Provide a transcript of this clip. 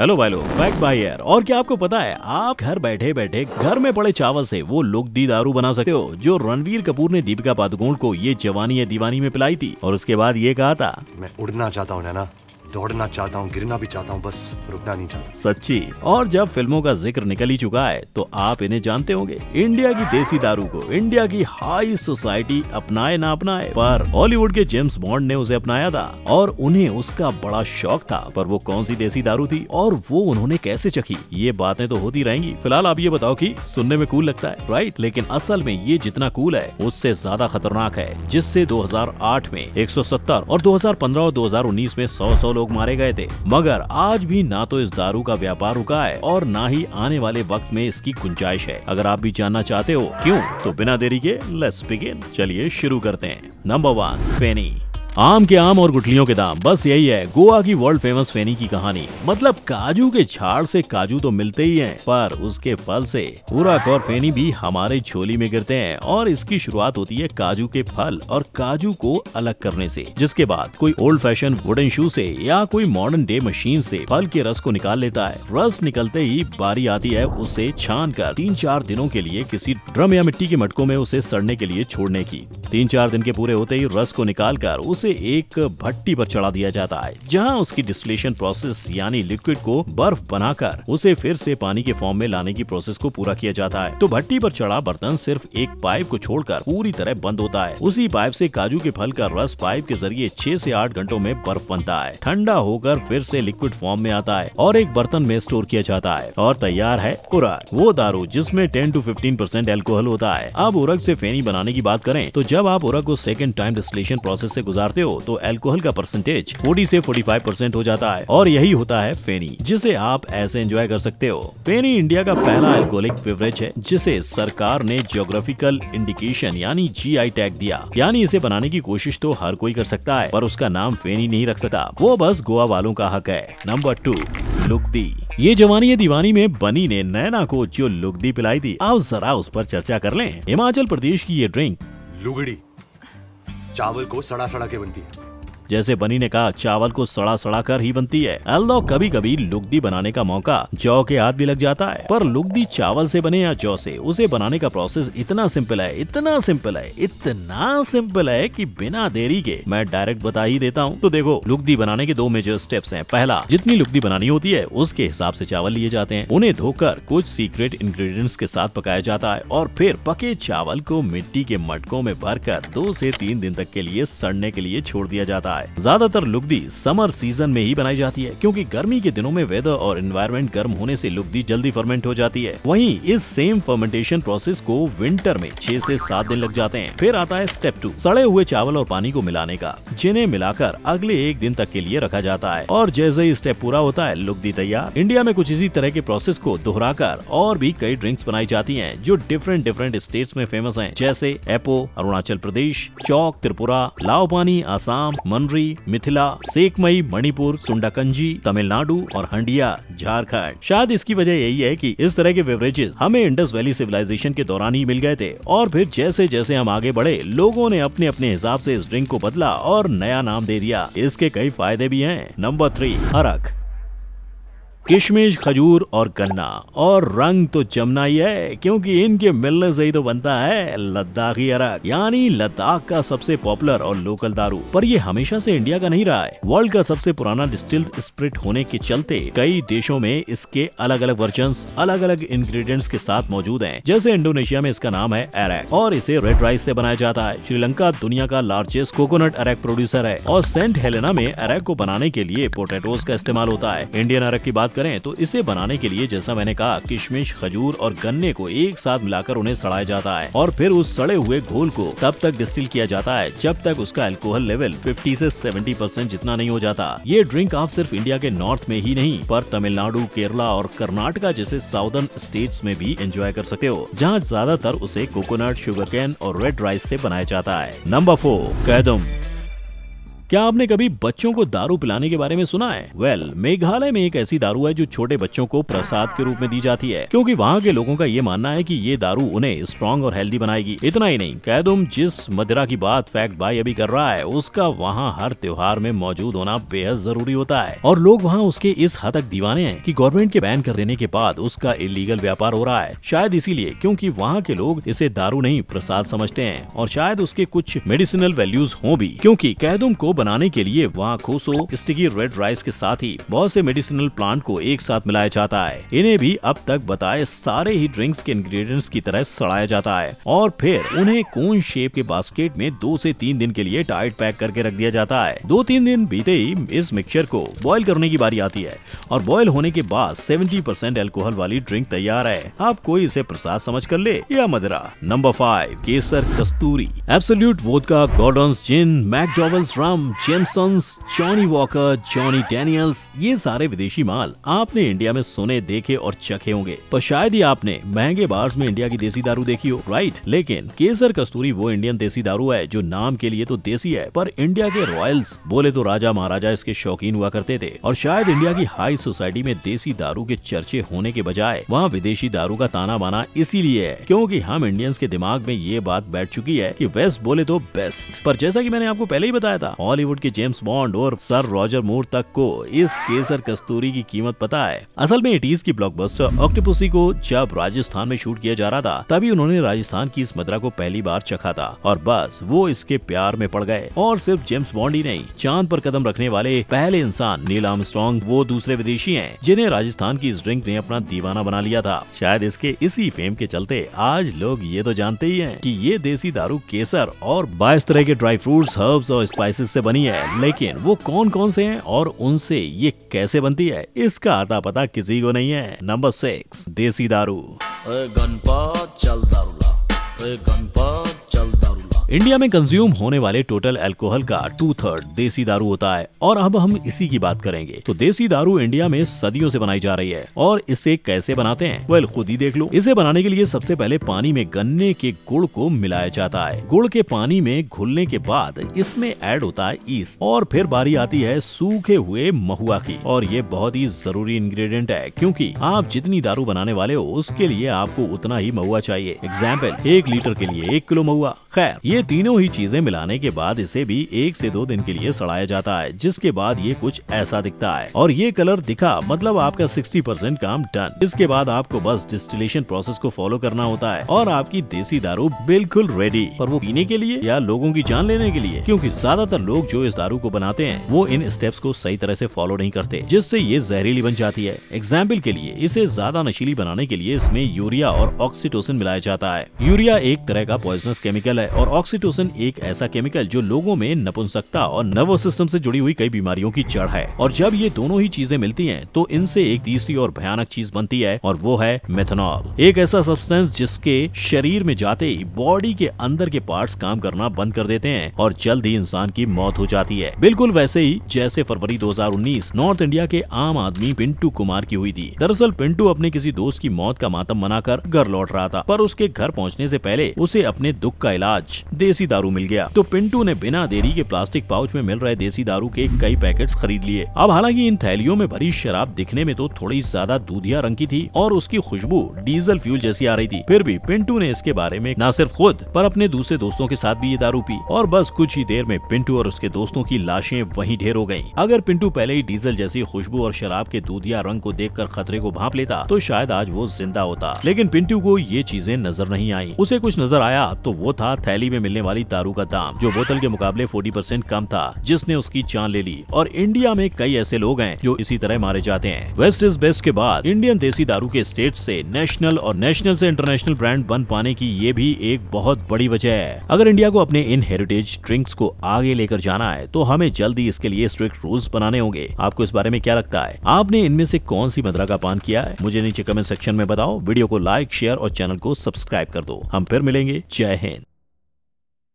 Hello भाई लोग back by air. और क्या आपको पता है, आप घर बैठे बैठे घर में पड़े चावल से वो लोग दारू बना सकते हो, जो रणवीर कपूर ने दीपिका पादुकोण को ये जवानी है दीवानी में पिलाई थी। और उसके बाद ये कहा था, मैं उड़ना चाहता हूँ, नैना। दौड़ना चाहता हूँ, गिरना भी चाहता हूँ, बस रुकना नहीं चाहता। सच्ची, और जब फ़िल्मों का ज़िक्र निकल ही चुका है तो आप इन्हें जानते होंगे। इंडिया की देसी दारू को, इंडिया की हाई सोसाइटी अपनाए ना अपनाए, पर हॉलीवुड के जेम्स बॉन्ड ने उसे अपनाया था, और उन्हें उसका बड़ा शौक था, पर वो कौन सी देसी दारू थी, और वो उन्होंने कैसे चखी? ये बातें तो होती रहेंगी। फ़िलहाल आप ये बताओ की सुनने में कूल लगता है राइट लेकिन असल में ये जितना कूल है, उससे ज़्यादा खतरनाक है, जिससे 2008 में 170 और 2015 और 2019 में 100 100 लोग मारे गए थे। मगर आज भी ना तो इस दारू का व्यापार रुका है और ना ही आने वाले वक्त में इसकी गुंजाइश है। अगर आप भी जानना चाहते हो क्यों तो बिना देरी के लेट्स बिगिन चलिए शुरू करते हैं। नंबर वन फेनी आम के आम और गुटलियों के दाम। बस यही है गोवा की वर्ल्ड फ़ेमस फेनी की कहानी। मतलब काजू के झाड़ से काजू तो मिलते ही हैं, पर उसके फल से पूरा और फेनी भी हमारे झोली में गिरते हैं और इसकी शुरुआत होती है काजू के फल और काजू को अलग करने से जिसके बाद कोई ओल्ड फ़ैशन वुडन शू से या कोई मॉडर्न डे मशीन से फल के रस को निकाल लेता है। रस निकलते ही बारी आती है उसे छान कर तीन चार दिनों के लिए किसी ड्रम या मिट्टी के मटकों में उसे सड़ने के लिए छोड़ने की। तीन चार दिन के पूरे होते ही रस को निकाल कर उसे उसे एक भट्टी पर चढ़ा दिया जाता है, जहाँ उसकी डिस्टिलेशन प्रोसेस यानी लिक्विड को बर्फ़ बनाकर उसे फिर से पानी के फॉर्म में लाने की प्रोसेस को पूरा किया जाता है। तो भट्टी पर चढ़ा बर्तन सिर्फ़ एक पाइप को छोड़कर पूरी तरह बंद होता है। उसी पाइप से काजू के फल का रस पाइप के ज़रिए छह से आठ घंटों में बर्फ़ बनता है। ठंडा होकर फिर से लिक्विड फॉर्म में आता है और एक बर्तन में स्टोर किया जाता है और तैयार है उरक वो दारू जिसमें ten to fifteen percent alcohol होता है। अब उरक से फेनी बनाने की बात करें तो जब आप उरक को सेकेंड टाइम डिस्टिलेशन प्रोसेस ऐसी गुजारते करते हो तो एल्कोहल का परसेंटेज 40 से 45 परसेंट हो जाता है और यही होता है फेनी जिसे आप ऐसे एंजॉय कर सकते हो। फेनी इंडिया का पहला अल्कोहलिक बेवरेज है, जिसे सरकार ने जियोग्राफिकल इंडिकेशन यानी जीआई टैग दिया। यानी इसे बनाने की कोशिश तो हर कोई कर सकता है, पर उसका नाम फेनी नहीं रख सकता। वो बस गोवा वालों का हक है। नंबर टू लुकदी ये जवानी है दीवानी में बनी ने नैना को जो लुगदी पिलाई थी। आप जरा उस पर चर्चा कर लें। हिमाचल प्रदेश की ये ड्रिंक लुगड़ी। चावल को सड़ा सड़ा के बनती है। जैसे बनी ने कहा, चावल को सड़ा सड़ा कर ही बनती है। अल्लाह कभी कभी लुगदी बनाने का मौका जौ के हाथ भी लग जाता है। पर लुगदी चावल से बने या जौ से, उसे बनाने का प्रोसेस इतना सिंपल है, इतना सिंपल है, इतना सिंपल है कि बिना देरी के मैं डायरेक्ट बता ही देता हूँ। तो देखो, लुगदी बनाने के दो मेजर स्टेप्स हैं। पहला, जितनी लुगदी बनानी होती है, उसके हिसाब से चावल लिए जाते हैं। उन्हें धोकर कुछ सीक्रेट इंग्रेडिएंट्स के साथ पकाया जाता है और फिर पके चावल को मिट्टी के मटकों में भरकर दो से तीन दिन तक के लिए सड़ने के लिए छोड़ दिया जाता है। है ज़्यादातर लुगदी समर सीज़न में ही बनाई जाती है, क्योंकि गर्मी के दिनों में वेदर और एनवायरमेंट गर्म होने से लुगदी जल्दी फर्मेंट हो जाती है। वहीं इस सेम फर्मेंटेशन प्रोसेस को विंटर में छह से सात दिन लग जाते हैं। फिर आता है स्टेप टू सड़े हुए चावल और पानी को मिलाने का, जिन्हें मिलाकर अगले एक दिन तक के लिए रखा जाता है। और जैसे ही स्टेप पूरा होता है लुगदी तैयार। इंडिया में कुछ इसी तरह के प्रोसेस को दोहराकर और भी कई ड्रिंक्स बनाई जाती है, जो डिफरेंट डिफरेंट स्टेट्स में फ़ेमस है, जैसे एपो अरुणाचल प्रदेश चौक त्रिपुरा लाओ पानी आसाम मन लाउंड्री मिथिला सेकमई मणिपुर सुंडाकंजी तमिलनाडु और हंडिया झारखंड शायद इसकी वजह यही है कि इस तरह के बेवरेजेस हमें इंडस वैली सिविलाइजेशन के दौरान ही मिल गए थे और फिर जैसे जैसे हम आगे बढ़े, लोगों ने अपने अपने हिसाब से इस ड्रिंक को बदला और नया नाम दे दिया। इसके कई फ़ायदे भी हैं। नंबर थ्री अरक। किशमिश, खजूर और गन्ना। और रंग तो जमना ही है क्योंकि इनके मिलने से ही तो बनता है लद्दाखी अरक, यानी लद्दाख का सबसे पॉपुलर और लोकल दारू। पर ये हमेशा से इंडिया का नहीं रहा है। वर्ल्ड का सबसे पुराना डिस्टिल्ड स्प्रिट होने के चलते कई देशों में इसके अलग अलग वर्जन अलग अलग इंग्रेडिएंट्स के साथ मौजूद है। जैसे इंडोनेशिया में इसका नाम है एरक और इसे रेड राइस से बनाया जाता है। श्रीलंका दुनिया का लार्जेस्ट कोकोनट अरक प्रोड्यूसर है, और सेंट हेलेना में अरक को बनाने के लिए पोटेटोज का इस्तेमाल होता है। इंडियन अरक की बात करें तो इसे बनाने के लिए जैसा मैंने कहा, किशमिश, खजूर और गन्ने को एक साथ मिलाकर उन्हें सड़ाया जाता है और फिर उस सड़े हुए घोल को तब तक डिस्टिल किया जाता है, जब तक उसका एल्कोहल लेवल 50 से 70 परसेंट जितना नहीं हो जाता। ये ड्रिंक आप सिर्फ़ इंडिया के नॉर्थ में ही नहीं, पर तमिलनाडु केरला और कर्नाटका जैसे साउदर्न स्टेट्स में भी एंजॉय कर सकते हो, जहाँ ज़्यादातर उसे कोकोनट शुगर कैन और रेड राइस से बनाया जाता है। नंबर फोर कैदम। क्या आपने कभी बच्चों को दारू पिलाने के बारे में सुना है? वेल well, मेघालय में एक ऐसी दारू है जो छोटे बच्चों को प्रसाद के रूप में दी जाती है क्योंकि वहाँ के लोगों का ये मानना है कि ये दारू उन्हें स्ट्रॉन्ग और हेल्दी बनाएगी। इतना ही नहीं कैदुम जिस मदिरा की बात फैक्ट भाई अभी कर रहा है उसका वहाँ हर त्योहार में मौजूद होना बेहद ज़रूरी होता है। और लोग वहाँ उसके इस हद तक दीवाने हैं कि गवर्नमेंट के बैन कर देने के बाद उसका इलीगल व्यापार हो रहा है। शायद इसीलिए क्यूँकी वहाँ के लोग इसे दारू नहीं प्रसाद समझते हैं और शायद उसके कुछ मेडिसिनल वैल्यूज़ हो भी क्यूँकी कैदुम को बनाने के लिए वहाँ खोसो स्टिकी रेड राइस के साथ ही बहुत से मेडिसिनल प्लांट को एक साथ मिलाया जाता है। इन्हें भी अब तक बताए सारे ही ड्रिंक्स के इंग्रेडिएंट्स की तरह सड़ाया जाता है और फिर उन्हें कोन शेप के बास्केट में दो से तीन दिन के लिए टाइट पैक करके रख दिया जाता है। दो तीन दिन बीते ही इस मिक्सचर को बॉईल करने की बारी आती है और बॉईल होने के बाद 70 परसेंट एल्कोहल वाली ड्रिंक तैयार है। आप कोई इसे प्रसाद समझ कर ले या मदरा। Number five Kesar Kasturi. Absolut vodka Gordon's gin McDowell's rum James Jameson's Johnnie Walker Johnny Daniels ये सारे विदेशी माल आपने इंडिया में सुने, देखे और चखे होंगे। पर शायद ही आपने महँगे बार्स में इंडिया की देसी दारू देखी हो राइट लेकिन केसर कस्तूरी वो इंडियन देसी दारू है जो नाम के लिए तो देसी है, पर इंडिया के रॉयल्स बोले तो राजा महाराजा इसके शौकीन हुआ करते थे। और शायद इंडिया की हाई सोसाइटी में देसी दारू के चर्चे होने के बजाय वहाँ विदेशी दारू का ताना बाना इसीलिए है, क्योंकि हम इंडियंस के दिमाग में ये बात बैठ चुकी है कि वेस्ट बोले तो बेस्ट पर जैसा कि मैंने आपको पहले ही बताया था हॉलीवुड के जेम्स बॉन्ड और सर रॉजर मूर तक को इस केसर कस्तूरी की कीमत पता है। असल में एटीज की ब्लॉकबस्टर ऑक्टोपसी को जब राजस्थान में शूट किया जा रहा था, तभी उन्होंने राजस्थान की इस मदरा को पहली बार चखा था और बस वो इसके प्यार में पड़ गए। और सिर्फ़ जेम्स बॉन्ड ही नहीं, चाँद पर कदम रखने वाले पहले इंसान नील आर्मस्ट्रॉन्ग वो दूसरे विदेशी हैं, जिन्हें राजस्थान की इस ड्रिंक ने अपना दीवाना बना लिया था। शायद इसके इसी फेम के चलते आज लोग ये तो जानते ही हैं कि ये देसी दारू केसर और बाईस तरह के ड्राई फ्रूट्स हर्ब्स और स्पाइसेस से बनी है, लेकिन वो कौन कौन से हैं और उनसे ये कैसे बनती है, इसका आता पता किसी को नहीं है। नंबर सिक्स देसी दारू। गणपत चल चल दारूला। इंडिया में कंज्यूम होने वाले टोटल अल्कोहल का टू थर्ड देसी दारू होता है। और अब हम इसी की बात करेंगे। तो देसी दारू इंडिया में सदियों से बनाई जा रही है। और इसे कैसे बनाते हैं? वेल खुद ही देख लो। इसे बनाने के लिए सबसे पहले पानी में गन्ने के गुड़ को मिलाया जाता है। गुड़ के पानी में घुलने के बाद इसमें ऐड होता है ईस्ट और फिर बारी आती है सूखे हुए महुआ की। और ये बहुत ही ज़रूरी इंग्रेडिएंट है, क्योंकि आप जितनी दारू बनाने वाले हो, उसके लिए आपको उतना ही महुआ चाहिए। एग्ज़ाम्पल एक लीटर के लिए एक किलो महुआ। खैर, ये तीनों ही चीज़ें मिलाने के बाद इसे भी एक से दो दिन के लिए सड़ाया जाता है, जिसके बाद ये कुछ ऐसा दिखता है। और ये कलर दिखा मतलब आपका 60 परसेंट काम डन। इसके बाद आपको बस डिस्टिलेशन प्रोसेस को फॉलो करना होता है, और आपकी देसी दारू बिल्कुल रेडी पर वो पीने के लिए या लोगों की जान लेने के लिए? क्योंकि ज़्यादातर लोग जो इस दारू को बनाते हैं, वो इन स्टेप्स को सही तरह से फॉलो नहीं करते, जिससे ये जहरीली बन जाती है। एग्ज़ाम्पल के लिए, इसे ज़्यादा नशीली बनाने के लिए इसमें यूरिया और ऑक्सीटोसिन मिलाया जाता है। यूरिया एक तरह का पॉइजनस केमिकल है, और ऑक्सीटोसिन एक ऐसा केमिकल जो लोगों में नपुंसकता और नर्वस सिस्टम से जुड़ी हुई कई बीमारियों की जड़ है। और जब ये दोनों ही चीज़ें मिलती हैं तो इनसे एक तीसरी और भयानक चीज़ बनती है, और वो है मेथनॉल एक ऐसा सब्सटेंस जिसके शरीर में जाते ही बॉडी के अंदर के पार्ट्स काम करना बंद कर देते हैं, और जल्द ही इंसान की मौत हो जाती है। बिल्कुल वैसे ही, जैसे फरवरी 2019 नॉर्थ इंडिया के आम आदमी पिंटू कुमार की हुई थी। दरअसल पिंटू अपने किसी दोस्त की मौत का मातम मनाकर घर लौट रहा था, पर उसके घर पहुँचने से पहले उसे अपने दुख का इलाज देसी दारू मिल गया। तो पिंटू ने बिना देरी के प्लास्टिक पाउच में मिल रहे देसी दारू के कई पैकेट खरीद लिए। अब हालाँकि इन थैलियों में भरी शराब दिखने में तो थोड़ी ज़्यादा दूधिया रंग की थी और उसकी खुशबू डीजल फ्यूल जैसी आ रही थी। फिर भी पिंटू ने इसके बारे में न सिर्फ़ खुद, पर अपने दूसरे दोस्तों के साथ भी ये दारू पी और बस कुछ ही देर में पिंटू और उसके दोस्तों की लाशें वहीं ढेर हो गई अगर पिंटू पहले ही डीजल जैसी खुशबू और शराब के दूधिया रंग को देखकर खतरे को भाप लेता तो शायद आज वो ज़िंदा होता। लेकिन पिंटू को ये चीज़ें नज़र नहीं आई। उसे कुछ नज़र आया तो वो था थैली में मिलने वाली दारू का दाम, जो बोतल के मुकाबले 40 परसेंट कम था, जिसने उसकी जान ले ली। और इंडिया में कई ऐसे लोग हैं, जो इसी तरह मारे जाते हैं। वेस्ट इज़ बेस्ट के बाद इंडियन देसी दारू के स्टेट से नेशनल और नेशनल से इंटरनेशनल ब्रांड बन पाने की ये भी एक बहुत बड़ी वजह है। अगर इंडिया को अपने इन हेरिटेज ड्रिंक्स को आगे लेकर जाना है तो हमें जल्दी इसके लिए स्ट्रिक्ट रूल्स बनाने होंगे। आपको इस बारे में क्या लगता है? आपने इनमें से कौन सी मदरा का पान किया है? मुझे नीचे कमेंट सेक्शन में बताओ। वीडियो को लाइक शेयर और चैनल को सब्सक्राइब कर दो। हम फिर मिलेंगे। जय हिंद।